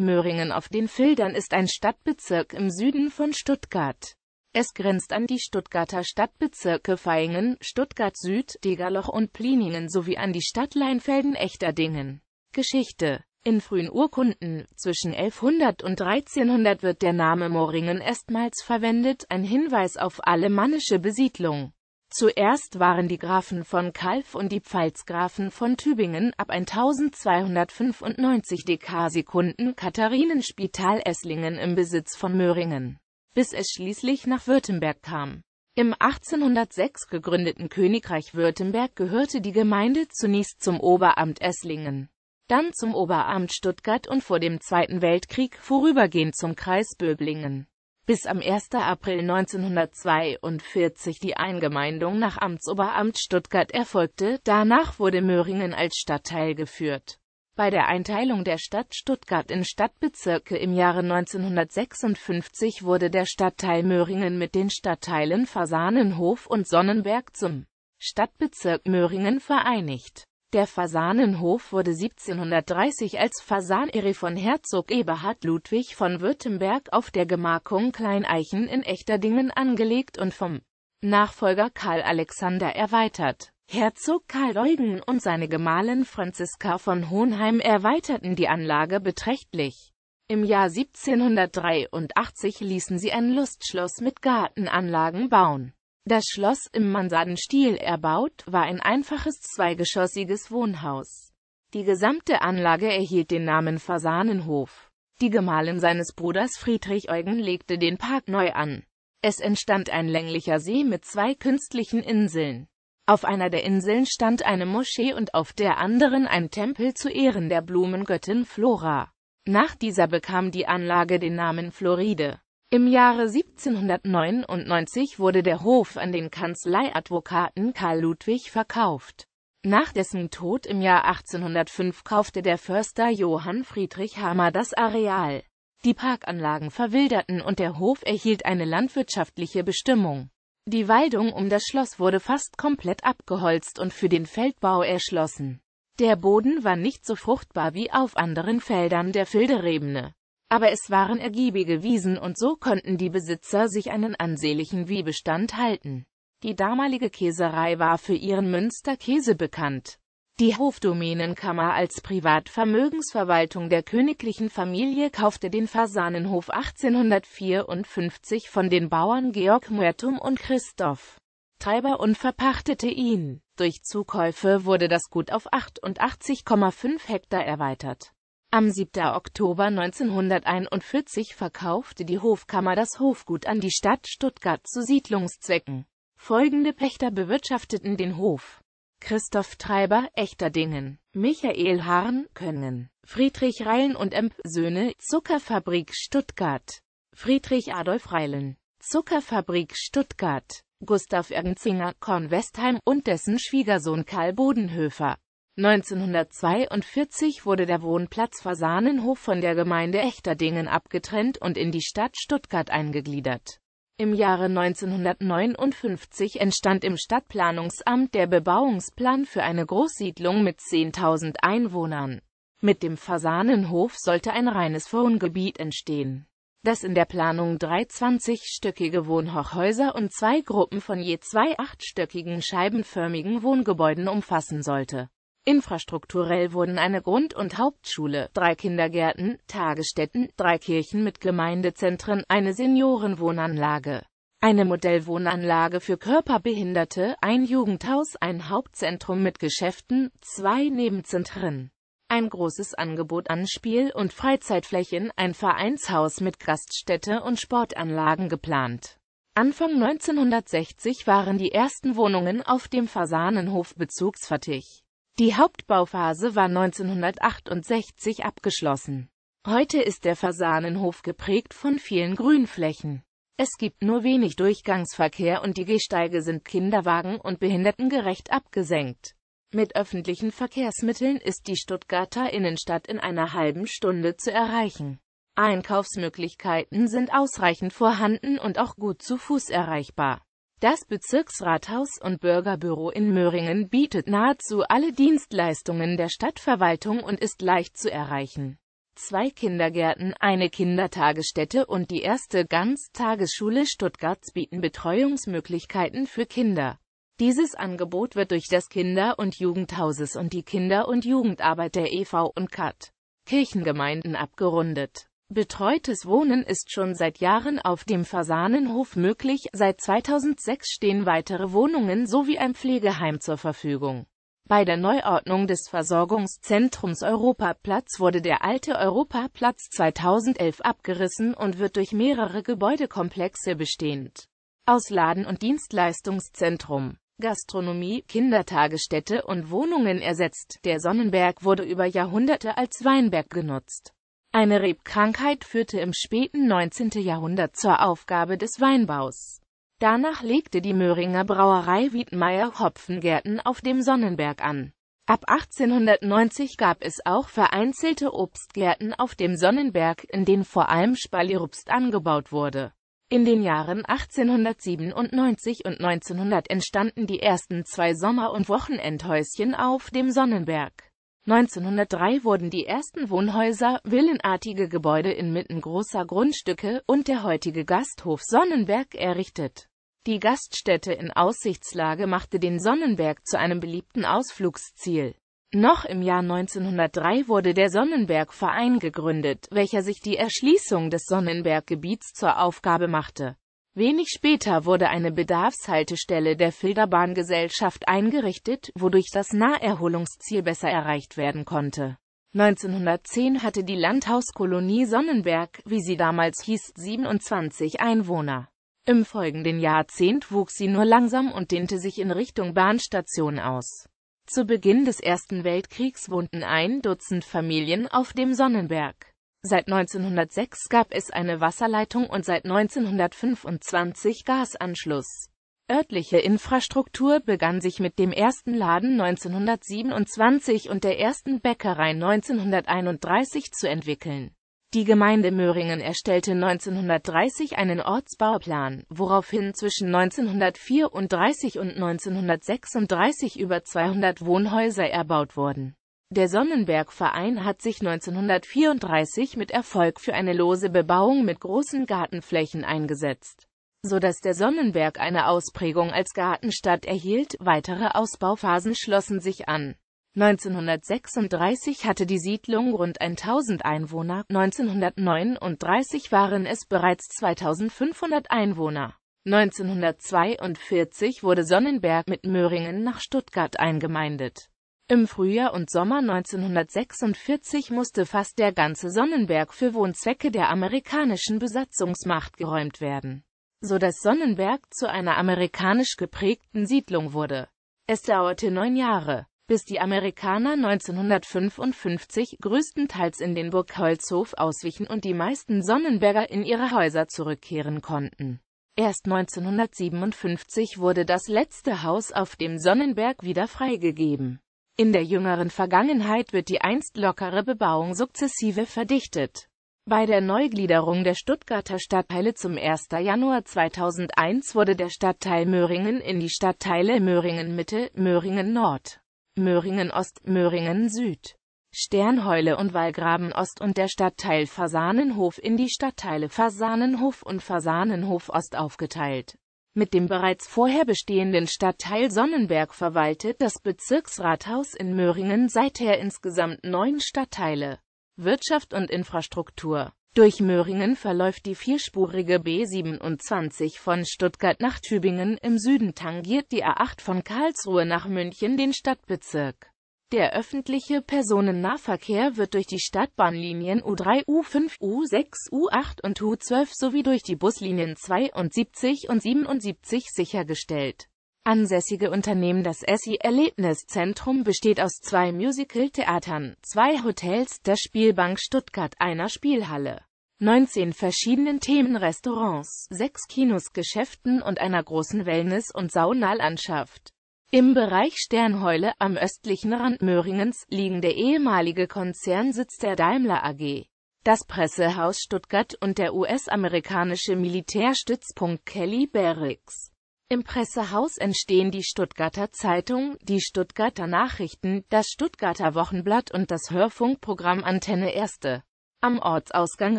Möhringen auf den Fildern ist ein Stadtbezirk im Süden von Stuttgart. Es grenzt an die Stuttgarter Stadtbezirke Vaihingen, Stuttgart Süd, Degerloch und Pliningen sowie an die Stadt Leinfelden-Echterdingen. Geschichte in frühen Urkunden, zwischen 1100 und 1300 wird der Name Moringen erstmals verwendet, ein Hinweis auf alemannische Besiedlung. Zuerst waren die Grafen von Kalf und die Pfalzgrafen von Tübingen ab 1295 Dekasekunden Katharinenspital Esslingen im Besitz von Möhringen, bis es schließlich nach Württemberg kam. Im 1806 gegründeten Königreich Württemberg gehörte die Gemeinde zunächst zum Oberamt Esslingen, dann zum Oberamt Stuttgart und vor dem Zweiten Weltkrieg vorübergehend zum Kreis Böblingen bis am 1. April 1942 die Eingemeindung nach Amtsoberamt Stuttgart erfolgte, danach wurde Möhringen als Stadtteil geführt. Bei der Einteilung der Stadt Stuttgart in Stadtbezirke im Jahre 1956 wurde der Stadtteil Möhringen mit den Stadtteilen Fasanenhof und Sonnenberg zum Stadtbezirk Möhringen vereinigt der Fasanenhof wurde 1730 als Fasanere von Herzog Eberhard Ludwig von Württemberg auf der Gemarkung Kleineichen in Echterdingen angelegt und vom Nachfolger Karl Alexander erweitert. Herzog Karl Eugen und seine Gemahlin Franziska von Hohenheim erweiterten die Anlage beträchtlich. Im Jahr 1783 ließen sie ein Lustschloss mit Gartenanlagen bauen das Schloss, im Mansardstil erbaut, war ein einfaches zweigeschossiges Wohnhaus. Die gesamte Anlage erhielt den Namen Fasanenhof. Die Gemahlin seines Bruders Friedrich Eugen legte den Park neu an. Es entstand ein länglicher See mit zwei künstlichen Inseln. Auf einer der Inseln stand eine Moschee und auf der anderen ein Tempel zu Ehren der Blumengöttin Flora. Nach dieser bekam die Anlage den Namen Floride. Im Jahre 1799 wurde der Hof an den Kanzleiadvokaten Karl Ludwig verkauft. Nach dessen Tod im Jahr 1805 kaufte der Förster Johann Friedrich Hammer das Areal. Die Parkanlagen verwilderten und der Hof erhielt eine landwirtschaftliche Bestimmung. Die Waldung um das Schloss wurde fast komplett abgeholzt und für den Feldbau erschlossen. Der Boden war nicht so fruchtbar wie auf anderen Feldern der Filderebene aber es waren ergiebige Wiesen und so konnten die Besitzer sich einen ansehnlichen Viehbestand halten. Die damalige Käserei war für ihren Münsterkäse bekannt. Die Hofdomänenkammer als Privatvermögensverwaltung der königlichen Familie kaufte den Fasanenhof 1854 von den Bauern Georg Muertum und Christoph Treiber und verpachtete ihn. Durch Zukäufe wurde das Gut auf 88,5 Hektar erweitert. Am 7. Oktober 1941 verkaufte die Hofkammer das Hofgut an die Stadt Stuttgart zu Siedlungszwecken. Folgende Pächter bewirtschafteten den Hof. Christoph Treiber, Echterdingen, Michael Hahn, Köngen, Friedrich Reilen und Emp, Söhne, Zuckerfabrik Stuttgart, Friedrich Adolf Reilen, Zuckerfabrik Stuttgart, Gustav Ergenzinger, Korn Westheim und dessen Schwiegersohn Karl Bodenhöfer. 1942 wurde der Wohnplatz Fasanenhof von der Gemeinde Echterdingen abgetrennt und in die Stadt Stuttgart eingegliedert. Im Jahre 1959 entstand im Stadtplanungsamt der Bebauungsplan für eine Großsiedlung mit 10.000 Einwohnern. Mit dem Fasanenhof sollte ein reines Wohngebiet entstehen, das in der Planung drei 20-stöckige Wohnhochhäuser und zwei Gruppen von je zwei achtstöckigen scheibenförmigen Wohngebäuden umfassen sollte Infrastrukturell wurden eine Grund- und Hauptschule, drei Kindergärten, Tagesstätten, drei Kirchen mit Gemeindezentren, eine Seniorenwohnanlage, eine Modellwohnanlage für Körperbehinderte, ein Jugendhaus, ein Hauptzentrum mit Geschäften, zwei Nebenzentren, ein großes Angebot an Spiel- und Freizeitflächen, ein Vereinshaus mit Gaststätte und Sportanlagen geplant. Anfang 1960 waren die ersten Wohnungen auf dem Fasanenhof bezugsfertig. Die Hauptbauphase war 1968 abgeschlossen. Heute ist der Fasanenhof geprägt von vielen Grünflächen. Es gibt nur wenig Durchgangsverkehr und die Gehsteige sind kinderwagen- und behindertengerecht abgesenkt. Mit öffentlichen Verkehrsmitteln ist die Stuttgarter Innenstadt in einer halben Stunde zu erreichen. Einkaufsmöglichkeiten sind ausreichend vorhanden und auch gut zu Fuß erreichbar. Das Bezirksrathaus und Bürgerbüro in Möhringen bietet nahezu alle Dienstleistungen der Stadtverwaltung und ist leicht zu erreichen zwei Kindergärten, eine Kindertagesstätte und die erste Ganztagesschule Stuttgarts bieten Betreuungsmöglichkeiten für Kinder. Dieses Angebot wird durch das Kinder- und Jugendhauses und die Kinder- und Jugendarbeit der EV und KAT Kirchengemeinden abgerundet. Betreutes Wohnen ist schon seit Jahren auf dem Fasanenhof möglich, seit 2006 stehen weitere Wohnungen sowie ein Pflegeheim zur Verfügung. Bei der Neuordnung des Versorgungszentrums Europaplatz wurde der alte Europaplatz 2011 abgerissen und wird durch mehrere Gebäudekomplexe bestehend aus Laden- und Dienstleistungszentrum, Gastronomie, Kindertagesstätte und Wohnungen ersetzt. Der Sonnenberg wurde über Jahrhunderte als Weinberg genutzt. Eine Rebkrankheit führte im späten 19. Jahrhundert zur Aufgabe des Weinbaus. Danach legte die Möhringer Brauerei Wiedmeier Hopfengärten auf dem Sonnenberg an. Ab 1890 gab es auch vereinzelte Obstgärten auf dem Sonnenberg, in denen vor allem Spalierobst angebaut wurde. In den Jahren 1897 und 1900 entstanden die ersten zwei Sommer- und Wochenendhäuschen auf dem Sonnenberg. 1903 wurden die ersten Wohnhäuser, villenartige Gebäude inmitten großer Grundstücke und der heutige Gasthof Sonnenberg errichtet. Die Gaststätte in Aussichtslage machte den Sonnenberg zu einem beliebten Ausflugsziel. Noch im Jahr 1903 wurde der Sonnenberg-Verein gegründet, welcher sich die Erschließung des Sonnenberggebiets zur Aufgabe machte. Wenig später wurde eine Bedarfshaltestelle der Filderbahngesellschaft eingerichtet, wodurch das Naherholungsziel besser erreicht werden konnte. 1910 hatte die Landhauskolonie Sonnenberg, wie sie damals hieß, 27 Einwohner. Im folgenden Jahrzehnt wuchs sie nur langsam und dehnte sich in Richtung Bahnstation aus. Zu Beginn des Ersten Weltkriegs wohnten ein Dutzend Familien auf dem Sonnenberg. Seit 1906 gab es eine Wasserleitung und seit 1925 Gasanschluss. Örtliche Infrastruktur begann sich mit dem ersten Laden 1927 und der ersten Bäckerei 1931 zu entwickeln. Die Gemeinde Möhringen erstellte 1930 einen Ortsbauplan, woraufhin zwischen 1934 und 1936 über 200 Wohnhäuser erbaut wurden. Der Sonnenberg-Verein hat sich 1934 mit Erfolg für eine lose Bebauung mit großen Gartenflächen eingesetzt, so dass der Sonnenberg eine Ausprägung als Gartenstadt erhielt. Weitere Ausbauphasen schlossen sich an 1936 hatte die Siedlung rund 1000 Einwohner, 1939 waren es bereits 2500 Einwohner. 1942 wurde Sonnenberg mit Möhringen nach Stuttgart eingemeindet. Im Frühjahr und Sommer 1946 musste fast der ganze Sonnenberg für Wohnzwecke der amerikanischen Besatzungsmacht geräumt werden, so dass Sonnenberg zu einer amerikanisch geprägten Siedlung wurde. Es dauerte neun Jahre bis die Amerikaner 1955 größtenteils in den Burgholzhof auswichen und die meisten Sonnenberger in ihre Häuser zurückkehren konnten. Erst 1957 wurde das letzte Haus auf dem Sonnenberg wieder freigegeben. In der jüngeren Vergangenheit wird die einst lockere Bebauung sukzessive verdichtet. Bei der Neugliederung der Stuttgarter Stadtteile zum 1. Januar 2001 wurde der Stadtteil Möhringen in die Stadtteile Möhringen Mitte, Möhringen Nord Möhringen Ost, Möhringen Süd, Sternheule und Wallgraben Ost und der Stadtteil Fasanenhof in die Stadtteile Fasanenhof und Fasanenhof Ost aufgeteilt. Mit dem bereits vorher bestehenden Stadtteil Sonnenberg verwaltet das Bezirksrathaus in Möhringen seither insgesamt neun Stadtteile. Wirtschaft und Infrastruktur durch Möhringen verläuft die vierspurige B27 von Stuttgart nach Tübingen, im Süden tangiert die A8 von Karlsruhe nach München den Stadtbezirk. Der öffentliche Personennahverkehr wird durch die Stadtbahnlinien U3, U5, U6, U8 und U12 sowie durch die Buslinien 72 und 77 sichergestellt Ansässige Unternehmen Das Essi Erlebniszentrum besteht aus zwei Musical-Theatern, zwei Hotels, der Spielbank Stuttgart, einer Spielhalle, 19 verschiedenen Themenrestaurants, sechs Kinos, Geschäften und einer großen Wellness- und Saunalandschaft. Im Bereich Sternheule, am östlichen Rand Möhringens, liegen der ehemalige Konzernsitz der Daimler AG, das Pressehaus Stuttgart und der US-amerikanische Militärstützpunkt Kelly Barracks. Im Pressehaus entstehen die Stuttgarter Zeitung, die Stuttgarter Nachrichten, das Stuttgarter Wochenblatt und das Hörfunkprogramm Antenne Erste. Am Ortsausgang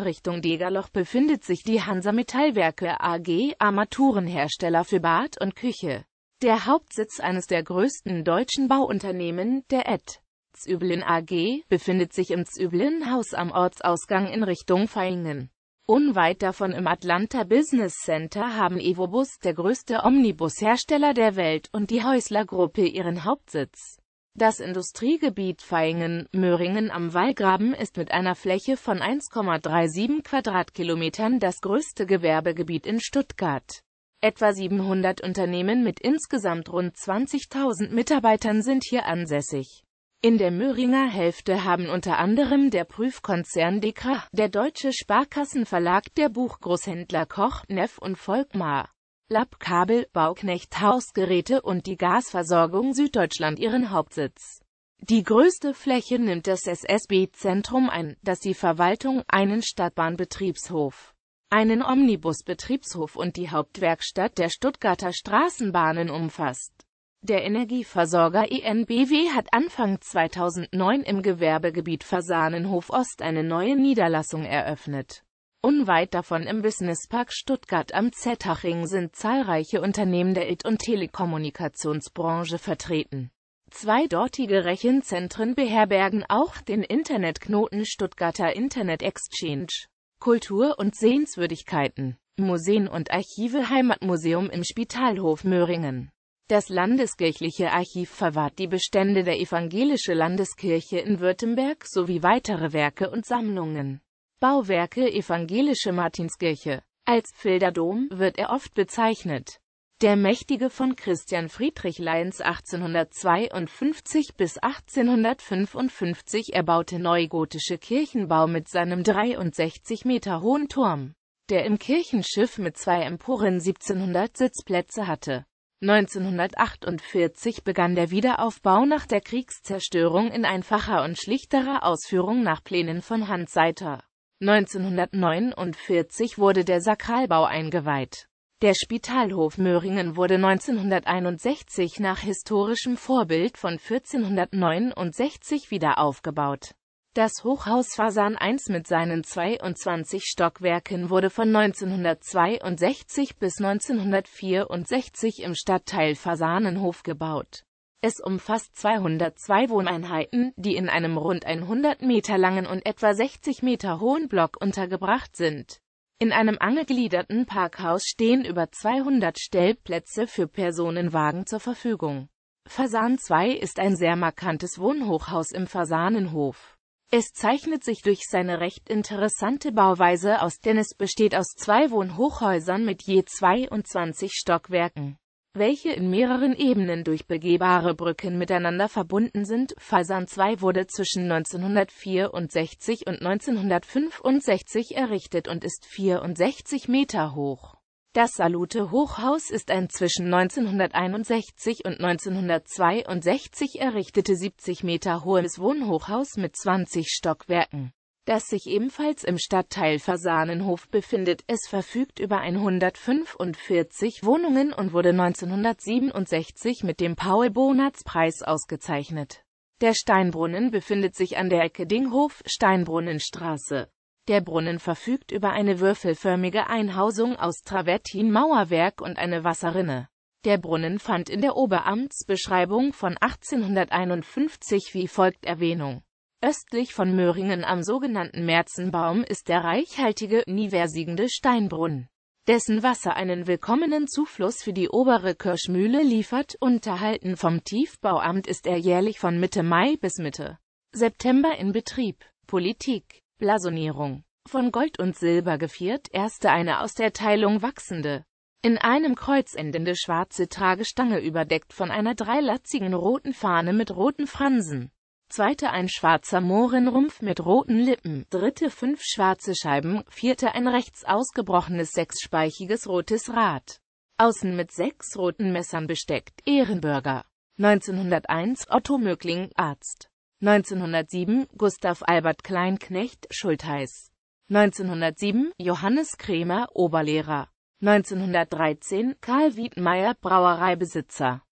Richtung Degerloch befindet sich die Hansa Metallwerke AG, Armaturenhersteller für Bad und Küche. Der Hauptsitz eines der größten deutschen Bauunternehmen, der Ed. Züblin AG, befindet sich im Züblin Haus am Ortsausgang in Richtung Vaihingen. Unweit davon im Atlanta Business Center haben Evobus, der größte Omnibushersteller der Welt, und die Häusler-Gruppe ihren Hauptsitz. Das Industriegebiet Vaihingen-Möhringen am Wallgraben ist mit einer Fläche von 1,37 Quadratkilometern das größte Gewerbegebiet in Stuttgart. Etwa 700 Unternehmen mit insgesamt rund 20.000 Mitarbeitern sind hier ansässig. In der Möhringer Hälfte haben unter anderem der Prüfkonzern Dekra, der Deutsche Sparkassenverlag, der Buchgroßhändler Koch, Neff und Volkmar Lappkabel, Bauknecht Hausgeräte und die Gasversorgung Süddeutschland ihren Hauptsitz. Die größte Fläche nimmt das SSB-Zentrum ein, das die Verwaltung, einen Stadtbahnbetriebshof, einen Omnibusbetriebshof und die Hauptwerkstatt der Stuttgarter Straßenbahnen umfasst. Der Energieversorger ENBW hat Anfang 2009 im Gewerbegebiet Fasanenhof Ost eine neue Niederlassung eröffnet. Unweit davon im Businesspark Stuttgart am Zettaching sind zahlreiche Unternehmen der IT- und Telekommunikationsbranche vertreten. Zwei dortige Rechenzentren beherbergen auch den Internetknoten Stuttgarter Internet Exchange. Kultur- und Sehenswürdigkeiten, Museen und Archive Heimatmuseum im Spitalhof Möhringen. Das Landeskirchliche Archiv verwahrt die Bestände der Evangelische Landeskirche in Württemberg sowie weitere Werke und Sammlungen. Bauwerke Evangelische Martinskirche. Als Pfilderdom wird er oft bezeichnet. Der mächtige von Christian Friedrich Leins 1852 bis 1855 erbaute neugotische Kirchenbau mit seinem 63 Meter hohen Turm, der im Kirchenschiff mit zwei Emporen 1700 Sitzplätze hatte. 1948 begann der Wiederaufbau nach der Kriegszerstörung in einfacher und schlichterer Ausführung nach Plänen von Hans Seiter. 1949 wurde der Sakralbau eingeweiht. Der Spitalhof Möhringen wurde 1961 nach historischem Vorbild von 1469 wieder aufgebaut. Das Hochhaus Fasan I mit seinen 22 Stockwerken wurde von 1962 bis 1964 im Stadtteil Fasanenhof gebaut es umfasst 202 Wohneinheiten, die in einem rund 100 Meter langen und etwa 60 Meter hohen Block untergebracht sind. In einem angegliederten Parkhaus stehen über 200 Stellplätze für Personenwagen zur Verfügung. Fasan 2 ist ein sehr markantes Wohnhochhaus im Fasanenhof. Es zeichnet sich durch seine recht interessante Bauweise aus, denn es besteht aus zwei Wohnhochhäusern mit je 22 Stockwerken welche in mehreren Ebenen durch begehbare Brücken miteinander verbunden sind. Fasan 2 wurde zwischen 1964 und 1965 errichtet und ist 64 Meter hoch. Das Salute Hochhaus ist ein zwischen 1961 und 1962 errichtete 70 Meter hohes Wohnhochhaus mit 20 Stockwerken das sich ebenfalls im Stadtteil Fasanenhof befindet. Es verfügt über 145 Wohnungen und wurde 1967 mit dem Paul-Bonatz-Preis ausgezeichnet. Der Steinbrunnen befindet sich an der Ecke Dinghof-Steinbrunnenstraße. Der Brunnen verfügt über eine würfelförmige Einhausung aus Travertin-Mauerwerk und eine Wasserrinne. Der Brunnen fand in der Oberamtsbeschreibung von 1851 wie folgt Erwähnung. Östlich von Möhringen am sogenannten Märzenbaum ist der reichhaltige, nie versiegende Steinbrunnen, dessen Wasser einen willkommenen Zufluss für die obere Kirschmühle liefert. Unterhalten vom Tiefbauamt ist er jährlich von Mitte Mai bis Mitte September in Betrieb. Politik, Blasonierung. Von Gold und Silber geviert, erste eine aus der Teilung wachsende, in einem Kreuz endende schwarze Tragestange überdeckt von einer dreilatzigen roten Fahne mit roten Fransen zweite ein schwarzer Mohrenrumpf mit roten Lippen, dritte fünf schwarze Scheiben, vierte ein rechts ausgebrochenes sechsspeichiges rotes Rad. Außen mit sechs roten Messern besteckt, Ehrenbürger. 1901 Otto Möckling, Arzt. 1907 Gustav Albert Kleinknecht, Schultheiß. 1907 Johannes Kremer, Oberlehrer. 1913 Karl Wiedmeier, Brauereibesitzer.